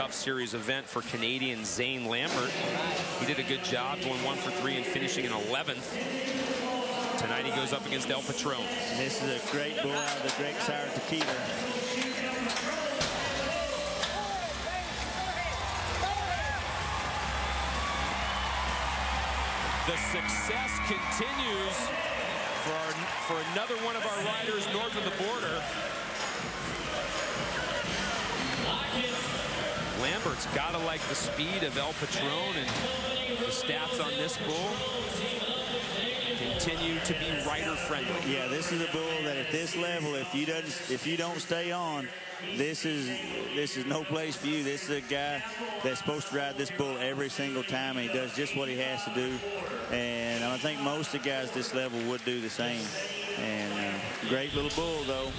tough series event for Canadian Zane Lambert. He did a good job going one for three and finishing in 11th. Tonight he goes up against El Patron. This is a great bull out of the Great Sour Tequila. The success continues for, our, for another one of our riders north of the border. Lambert's got to like the speed of El Patron and the stats on this bull continue to be rider friendly. Yeah, this is a bull that at this level, if you doesn't, if you don't stay on, this is this is no place for you. This is a guy that's supposed to ride this bull every single time, and he does just what he has to do. And I think most of the guys this level would do the same. And uh, great little bull, though.